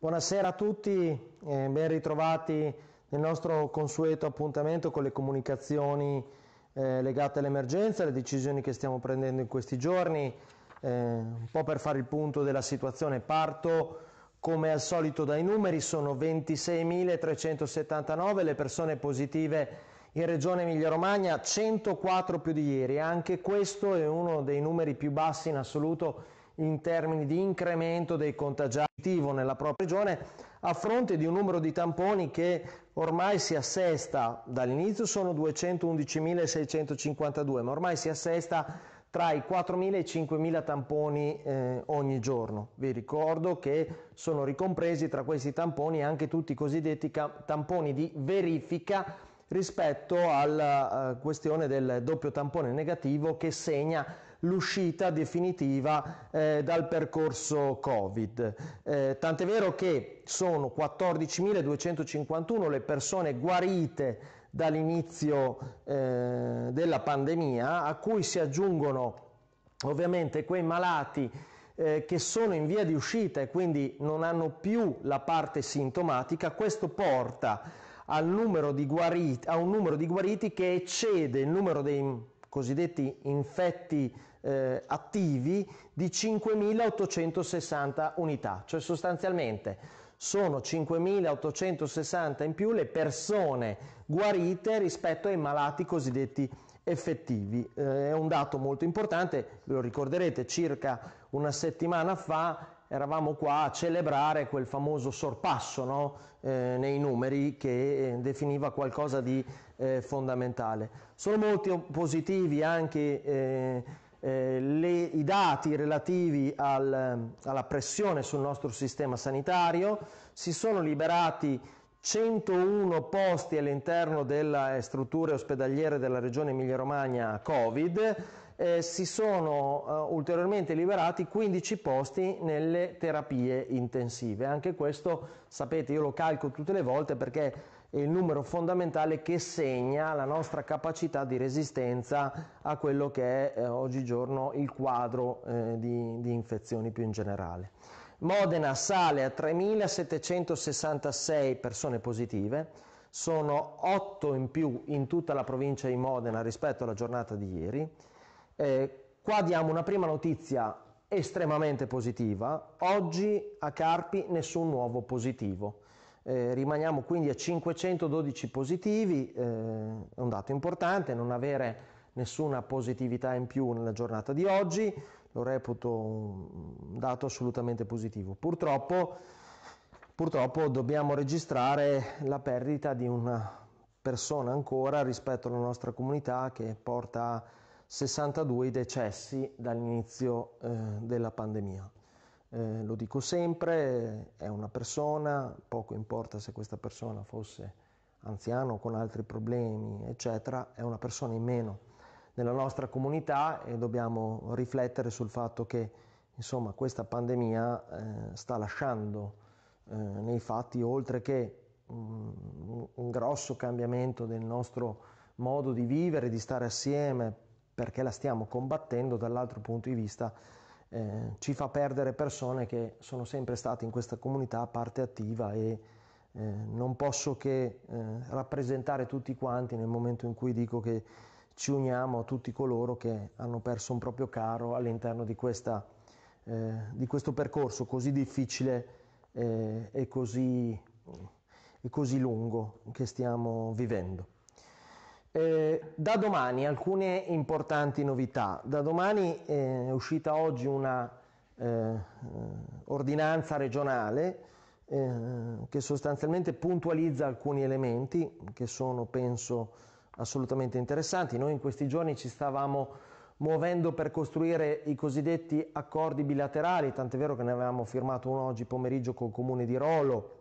Buonasera a tutti, eh, ben ritrovati nel nostro consueto appuntamento con le comunicazioni eh, legate all'emergenza, le decisioni che stiamo prendendo in questi giorni. Eh, un po' per fare il punto della situazione parto come al solito dai numeri, sono 26.379 le persone positive in Regione Emilia-Romagna, 104 più di ieri, anche questo è uno dei numeri più bassi in assoluto in termini di incremento dei contagiati nella propria regione, a fronte di un numero di tamponi che ormai si assesta, dall'inizio sono 211.652, ma ormai si assesta tra i 4.000 e i 5.000 tamponi eh, ogni giorno. Vi ricordo che sono ricompresi tra questi tamponi anche tutti i cosiddetti tamponi di verifica rispetto alla uh, questione del doppio tampone negativo che segna l'uscita definitiva eh, dal percorso Covid. Eh, tant'è vero che sono 14.251 le persone guarite dall'inizio eh, della pandemia, a cui si aggiungono ovviamente quei malati eh, che sono in via di uscita e quindi non hanno più la parte sintomatica, questo porta guariti, a un numero di guariti che eccede il numero dei cosiddetti infetti eh, attivi di 5.860 unità, cioè sostanzialmente sono 5.860 in più le persone guarite rispetto ai malati cosiddetti effettivi. Eh, è un dato molto importante, lo ricorderete, circa una settimana fa eravamo qua a celebrare quel famoso sorpasso no? eh, nei numeri che eh, definiva qualcosa di eh, fondamentale. Sono molto positivi anche eh, eh, le, i dati relativi al, alla pressione sul nostro sistema sanitario, si sono liberati 101 posti all'interno delle strutture ospedaliere della regione Emilia-Romagna Covid, eh, si sono uh, ulteriormente liberati 15 posti nelle terapie intensive. Anche questo, sapete, io lo calco tutte le volte perché è il numero fondamentale che segna la nostra capacità di resistenza a quello che è eh, oggigiorno il quadro eh, di, di infezioni più in generale. Modena sale a 3.766 persone positive, sono 8 in più in tutta la provincia di Modena rispetto alla giornata di ieri. Eh, qua diamo una prima notizia estremamente positiva, oggi a Carpi nessun nuovo positivo. Eh, rimaniamo quindi a 512 positivi, eh, è un dato importante, non avere nessuna positività in più nella giornata di oggi, lo reputo un dato assolutamente positivo. Purtroppo, purtroppo dobbiamo registrare la perdita di una persona ancora rispetto alla nostra comunità che porta 62 decessi dall'inizio eh, della pandemia. Eh, lo dico sempre, è una persona, poco importa se questa persona fosse anziano con altri problemi, eccetera, è una persona in meno nella nostra comunità e dobbiamo riflettere sul fatto che insomma, questa pandemia eh, sta lasciando eh, nei fatti, oltre che un, un grosso cambiamento del nostro modo di vivere, di stare assieme, perché la stiamo combattendo, dall'altro punto di vista eh, ci fa perdere persone che sono sempre state in questa comunità parte attiva e eh, non posso che eh, rappresentare tutti quanti nel momento in cui dico che ci uniamo a tutti coloro che hanno perso un proprio caro all'interno di, eh, di, questo percorso così difficile eh, e così, e così lungo che stiamo vivendo. Eh, da domani alcune importanti novità. Da domani eh, è uscita oggi una eh, ordinanza regionale eh, che sostanzialmente puntualizza alcuni elementi che sono, penso, assolutamente interessanti. Noi in questi giorni ci stavamo muovendo per costruire i cosiddetti accordi bilaterali, tant'è vero che ne avevamo firmato uno oggi pomeriggio col comune di Rolo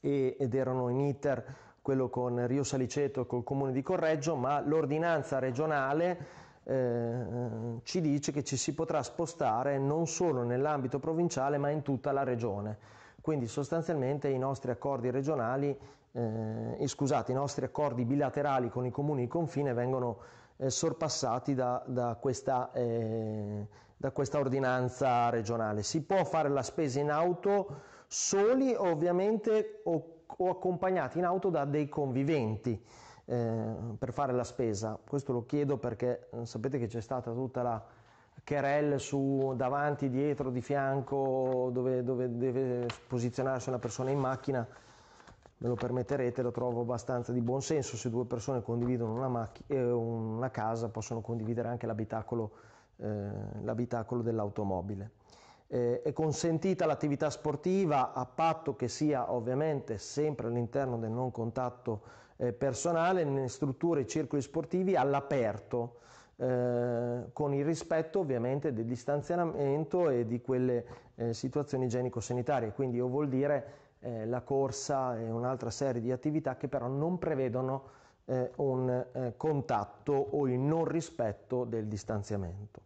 ed erano in iter quello con Rio Saliceto e col comune di Correggio, ma l'ordinanza regionale eh, ci dice che ci si potrà spostare non solo nell'ambito provinciale ma in tutta la regione. Quindi sostanzialmente i nostri accordi regionali, eh, scusate, i nostri accordi bilaterali con i comuni di confine vengono eh, sorpassati da, da, questa, eh, da, questa, ordinanza regionale. Si può fare la spesa in auto soli ovviamente o, o accompagnati in auto da dei conviventi eh, per fare la spesa. Questo lo chiedo perché eh, sapete che c'è stata tutta la querelle su davanti, dietro, di fianco, dove, dove deve posizionarsi una persona in macchina me lo permetterete, lo trovo abbastanza di buon senso, se due persone condividono una, macch- eh, una casa possono condividere anche l'abitacolo, eh, l'abitacolo dell'automobile. Eh, è consentita l'attività sportiva a patto che sia ovviamente sempre all'interno del non contatto eh, personale, nelle strutture e circoli sportivi all'aperto, eh, con il rispetto ovviamente del distanziamento e di quelle eh, situazioni igienico-sanitarie. Quindi io vuol dire eh, la corsa e un'altra serie di attività che però non prevedono eh, un contatto o il non rispetto del distanziamento.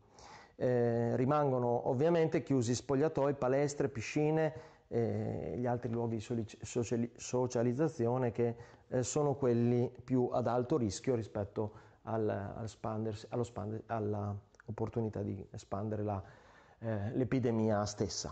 Eh, rimangono ovviamente chiusi spogliatoi, palestre, piscine e gli altri luoghi di socializzazione che eh, sono quelli più ad alto rischio rispetto al, al spander, all'opportunità di espandere eh, l'epidemia stessa.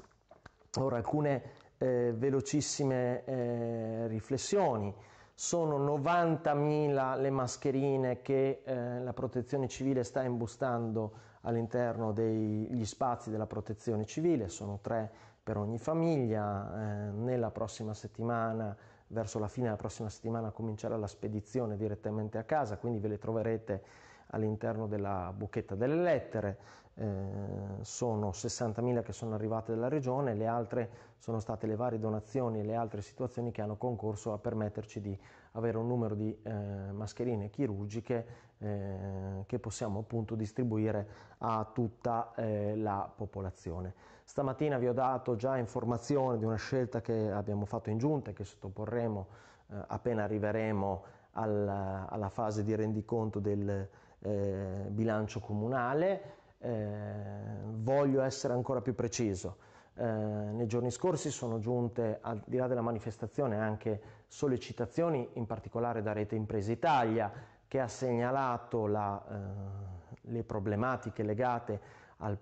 Ora, alcune eh, velocissime eh, riflessioni. Sono 90.000 le mascherine che eh, la protezione civile sta imbustando all'interno degli spazi della protezione civile, sono tre per ogni famiglia. Eh, nella prossima settimana, verso la fine della prossima settimana, comincerà la spedizione direttamente a casa, quindi ve le troverete all'interno della buchetta delle lettere eh, sono 60.000 che sono arrivate dalla regione, le altre sono state le varie donazioni e le altre situazioni che hanno concorso a permetterci di avere un numero di eh, mascherine chirurgiche eh, che possiamo appunto distribuire a tutta eh, la popolazione. Stamattina vi ho dato già informazione di una scelta che abbiamo fatto in giunta e che sottoporremo eh, appena arriveremo alla, alla, fase di rendiconto del bilancio comunale voglio essere ancora più preciso. Eh, nei giorni scorsi sono giunte, al di là della manifestazione, anche sollecitazioni, in particolare da Rete Imprese Italia, che ha segnalato la, eh, le problematiche legate a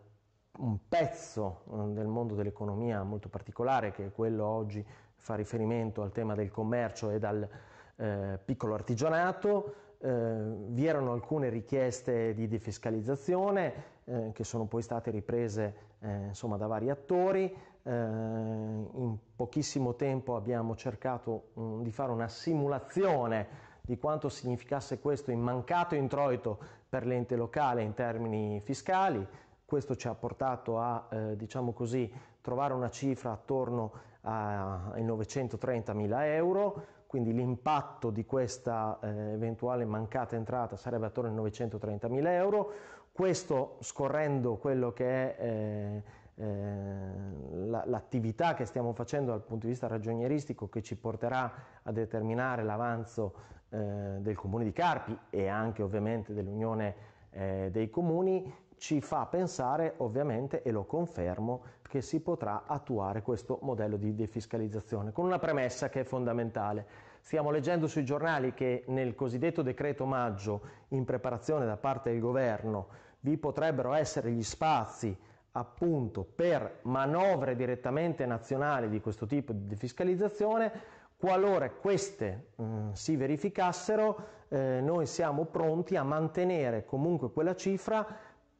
un pezzo eh, del mondo dell'economia molto particolare, che è quello oggi fa riferimento al tema del commercio e dal eh, piccolo artigianato. Eh, vi erano alcune richieste di defiscalizzazione, eh, che sono poi state riprese eh, insomma, da vari attori. Eh, in pochissimo tempo abbiamo cercato mh, mm, di fare una simulazione di quanto significasse questo in mancato introito per l'ente locale in termini fiscali. Questo ci ha portato a, eh, diciamo così, trovare una cifra attorno ai 930 mila euro, quindi l'impatto di questa eh, eventuale mancata entrata sarebbe attorno ai 930 mila euro. Questo scorrendo quello che è eh, eh, l'attività che stiamo facendo dal punto di vista ragionieristico che ci porterà a determinare l'avanzo eh, del Comune di Carpi e anche ovviamente dell'Unione eh, dei Comuni, ci fa pensare ovviamente, e lo confermo, che si potrà attuare questo modello di defiscalizzazione, con una premessa che è fondamentale. Stiamo leggendo sui giornali che nel cosiddetto decreto maggio, in preparazione da parte del governo, vi potrebbero essere gli spazi appunto per manovre direttamente nazionali di questo tipo di defiscalizzazione, qualora queste mh, mm, si verificassero, eh, noi siamo pronti a mantenere comunque quella cifra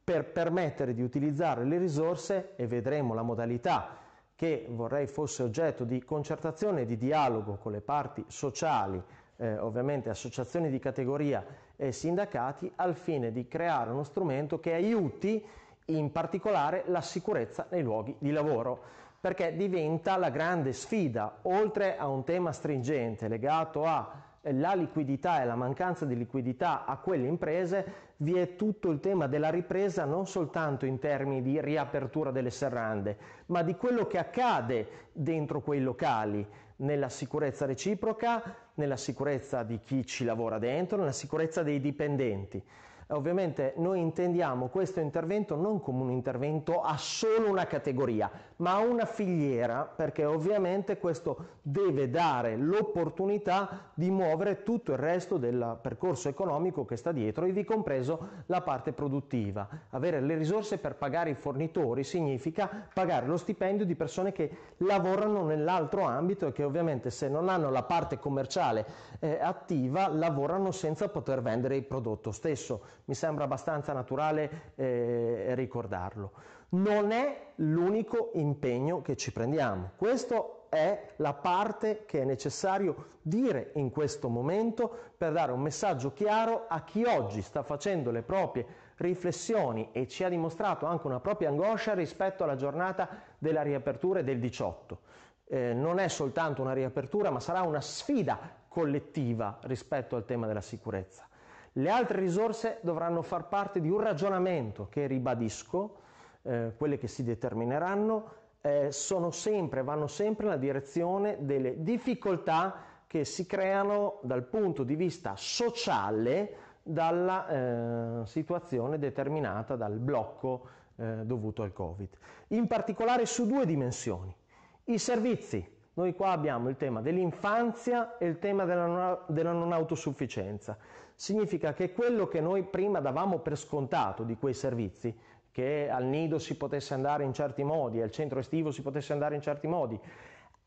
per permettere di utilizzare le risorse e vedremo la modalità che vorrei fosse oggetto di concertazione e di dialogo con le parti sociali, eh, ovviamente associazioni di categoria e sindacati al fine di creare uno strumento che aiuti in particolare la sicurezza nei luoghi di lavoro, perché diventa la grande sfida, oltre a un tema stringente legato alla liquidità e la mancanza di liquidità a quelle imprese, vi è tutto il tema della ripresa non soltanto in termini di riapertura delle serrande, ma di quello che accade dentro quei locali, nella sicurezza reciproca, nella sicurezza di chi ci lavora dentro, nella sicurezza dei dipendenti. Ovviamente noi intendiamo questo intervento non come un intervento a solo una categoria, ma a una filiera, perché ovviamente questo deve dare l'opportunità di muovere tutto il resto del percorso economico che sta dietro, ivi compreso la parte produttiva. Avere le risorse per pagare i fornitori significa pagare lo stipendio di persone che lavorano nell'altro ambito e che ovviamente se non hanno la parte commerciale eh, attiva lavorano senza poter vendere il prodotto stesso mi sembra abbastanza naturale eh, ricordarlo. Non è l'unico impegno che ci prendiamo, questa è la parte che è necessario dire in questo momento per dare un messaggio chiaro a chi oggi sta facendo le proprie riflessioni e ci ha dimostrato anche una propria angoscia rispetto alla giornata della riapertura del 18. Eh, non è soltanto una riapertura, ma sarà una sfida collettiva rispetto al tema della sicurezza. Le altre risorse dovranno far parte di un ragionamento che ribadisco, eh, quelle che si determineranno, eh, sono sempre, vanno sempre nella direzione delle difficoltà che si creano dal punto di vista sociale dalla eh, situazione determinata dal blocco eh, dovuto al Covid. In particolare su due dimensioni. I servizi. Noi qua abbiamo il tema dell'infanzia e il tema della della non autosufficienza. Significa che quello che noi prima davamo per scontato di quei servizi, che al nido si potesse andare in certi modi, al centro estivo si potesse andare in certi modi,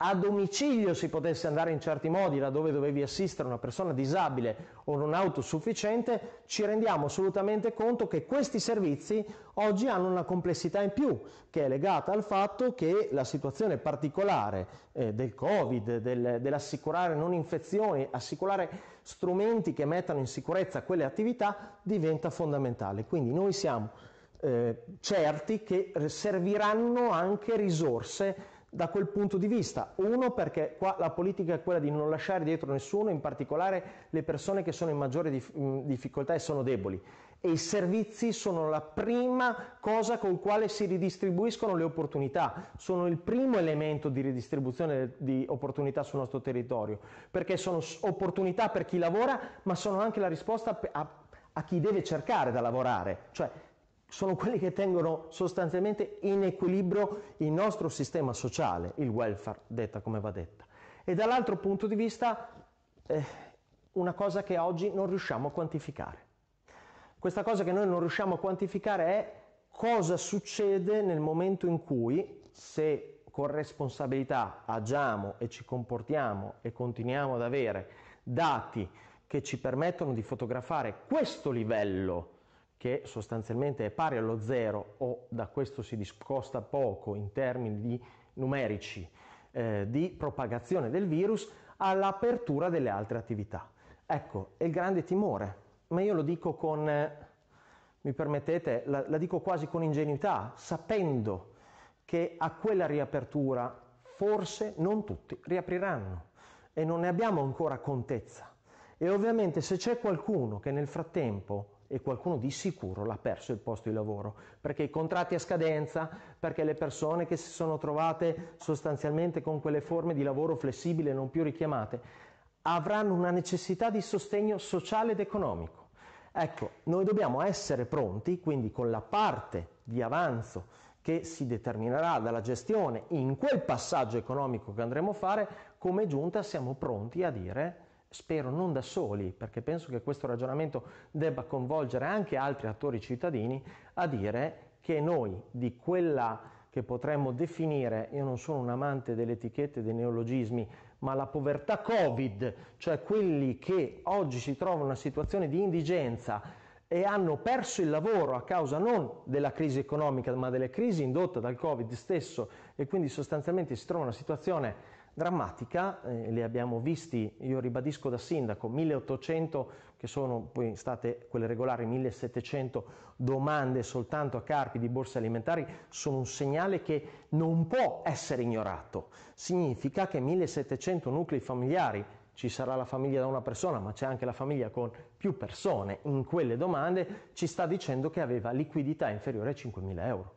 a domicilio si potesse andare in certi modi, laddove dovevi assistere una persona disabile o non autosufficiente, ci rendiamo assolutamente conto che questi servizi oggi hanno una complessità in più, che è legata al fatto che la situazione particolare eh, del Covid, del, dell'assicurare non infezioni, assicurare strumenti che mettano in sicurezza quelle attività, diventa fondamentale. Quindi noi siamo eh, certi che serviranno anche risorse da quel punto di vista. Uno perché qua la politica è quella di non lasciare dietro nessuno, in particolare le persone che sono in maggiore dif- difficoltà e sono deboli. E i servizi sono la prima cosa con quale si ridistribuiscono le opportunità, sono il primo elemento di ridistribuzione di opportunità sul nostro territorio, perché sono opportunità per chi lavora, ma sono anche la risposta a, a chi deve cercare da lavorare. Cioè, sono quelli che tengono sostanzialmente in equilibrio il nostro sistema sociale, il welfare, detta come va detta. E dall'altro punto di vista, eh, una cosa che oggi non riusciamo a quantificare. Questa cosa che noi non riusciamo a quantificare è cosa succede nel momento in cui, se con responsabilità agiamo e ci comportiamo e continuiamo ad avere dati che ci permettono di fotografare questo livello che sostanzialmente è pari allo zero o da questo si discosta poco in termini di numerici eh, di propagazione del virus, all'apertura delle altre attività. Ecco, è il grande timore, ma io lo dico con, eh, mi permettete, la, la dico quasi con ingenuità, sapendo che a quella riapertura forse non tutti riapriranno e non ne abbiamo ancora contezza. E ovviamente se c'è qualcuno che nel frattempo e qualcuno di sicuro l'ha perso il posto di lavoro, perché i contratti a scadenza, perché le persone che si sono trovate sostanzialmente con quelle forme di lavoro flessibile non più richiamate, avranno una necessità di sostegno sociale ed economico. Ecco, noi dobbiamo essere pronti, quindi con la parte di avanzo che si determinerà dalla gestione in quel passaggio economico che andremo a fare, come giunta siamo pronti a dire spero non da soli, perché penso che questo ragionamento debba coinvolgere anche altri attori cittadini, a dire che noi di quella che potremmo definire, io non sono un amante delle etichette dei neologismi, ma la povertà Covid, cioè quelli che oggi si trovano in una situazione di indigenza e hanno perso il lavoro a causa non della crisi economica, ma delle crisi indotte dal Covid stesso e quindi sostanzialmente si trovano in una situazione drammatica, eh, li abbiamo visti, io ribadisco da sindaco, 1800 che sono poi state quelle regolari, 1700 domande soltanto a Carpi di borse alimentari, sono un segnale che non può essere ignorato. Significa che 1700 nuclei familiari, ci sarà la famiglia da una persona, ma c'è anche la famiglia con più persone, in quelle domande ci sta dicendo che aveva liquidità inferiore a 5.000 euro.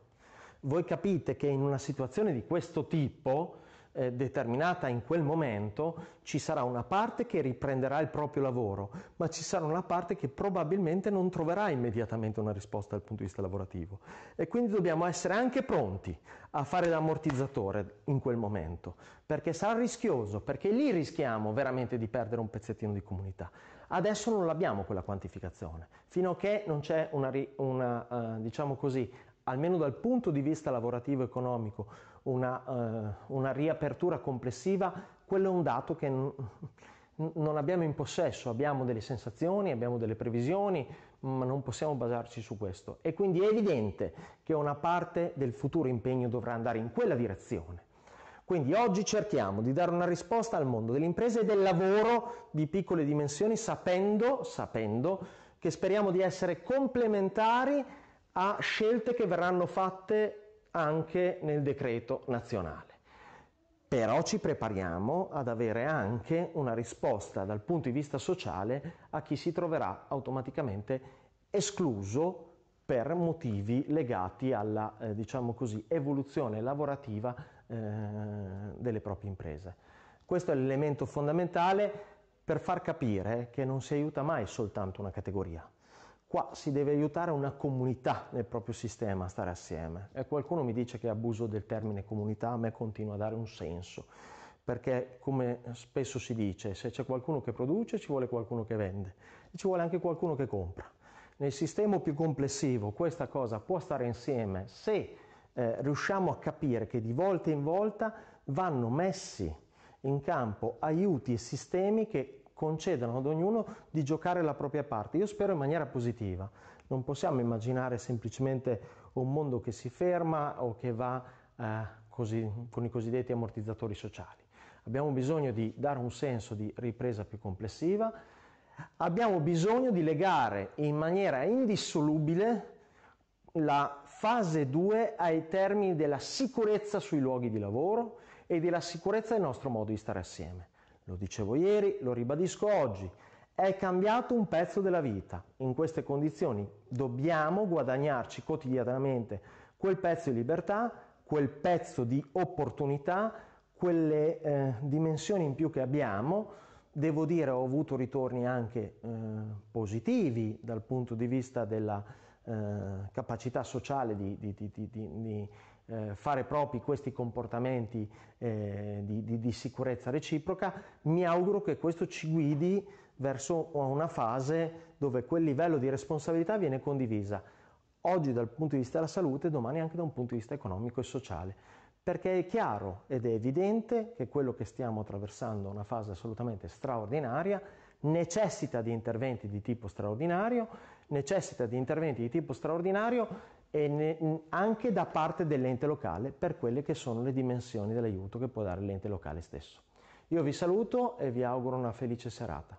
Voi capite che in una situazione di questo tipo, eh, determinata in quel momento, ci sarà una parte che riprenderà il proprio lavoro, ma ci sarà una parte che probabilmente non troverà immediatamente una risposta dal punto di vista lavorativo. E quindi dobbiamo essere anche pronti a fare l'ammortizzatore in quel momento, perché sarà rischioso, perché lì rischiamo veramente di perdere un pezzettino di comunità. Adesso non l'abbiamo quella quantificazione, fino a che non c'è una, una uh, diciamo così, almeno dal punto di vista lavorativo economico, una, uh, una riapertura complessiva, quello è un dato che non abbiamo in possesso, abbiamo delle sensazioni, abbiamo delle previsioni, ma non possiamo basarci su questo. E quindi è evidente che una parte del futuro impegno dovrà andare in quella direzione. Quindi oggi cerchiamo di dare una risposta al mondo delle imprese e del lavoro di piccole dimensioni, sapendo, sapendo che speriamo di essere complementari a scelte che verranno fatte anche nel decreto nazionale. Però ci prepariamo ad avere anche una risposta dal punto di vista sociale a chi si troverà automaticamente escluso per motivi legati alla eh, diciamo così, evoluzione lavorativa eh, delle proprie imprese. Questo è l'elemento fondamentale per far capire che non si aiuta mai soltanto una categoria, Qua si deve aiutare una comunità nel proprio sistema a stare assieme. E qualcuno mi dice che abuso del termine comunità a me continua a dare un senso, perché come spesso si dice, se c'è qualcuno che produce ci vuole qualcuno che vende e ci vuole anche qualcuno che compra. Nel sistema più complessivo questa cosa può stare insieme se eh, riusciamo a capire che di volta in volta vanno messi in campo aiuti e sistemi che concedono ad ognuno di giocare la propria parte. Io spero in maniera positiva. Non possiamo immaginare semplicemente un mondo che si ferma o che va eh, così, con i cosiddetti ammortizzatori sociali. Abbiamo bisogno di dare un senso di ripresa più complessiva, abbiamo bisogno di legare in maniera indissolubile la fase 2 ai termini della sicurezza sui luoghi di lavoro e della sicurezza del nostro modo di stare assieme. Lo dicevo ieri, lo ribadisco oggi. È cambiato un pezzo della vita. In queste condizioni dobbiamo guadagnarci quotidianamente quel pezzo di libertà, quel pezzo di opportunità, quelle eh, dimensioni in più che abbiamo. Devo dire ho avuto ritorni anche eh, positivi dal punto di vista della eh, capacità sociale di, di, di, di eh, fare propri questi comportamenti eh, di, di, di, sicurezza reciproca, mi auguro che questo ci guidi verso una fase dove quel livello di responsabilità viene condivisa, oggi dal punto di vista della salute, domani anche da un punto di vista economico e sociale. Perché è chiaro ed è evidente che quello che stiamo attraversando è una fase assolutamente straordinaria, necessita di interventi di tipo straordinario, necessita di interventi di tipo straordinario e anche da parte dell'ente locale per quelle che sono le dimensioni dell'aiuto che può dare l'ente locale stesso. Io vi saluto e vi auguro una felice serata.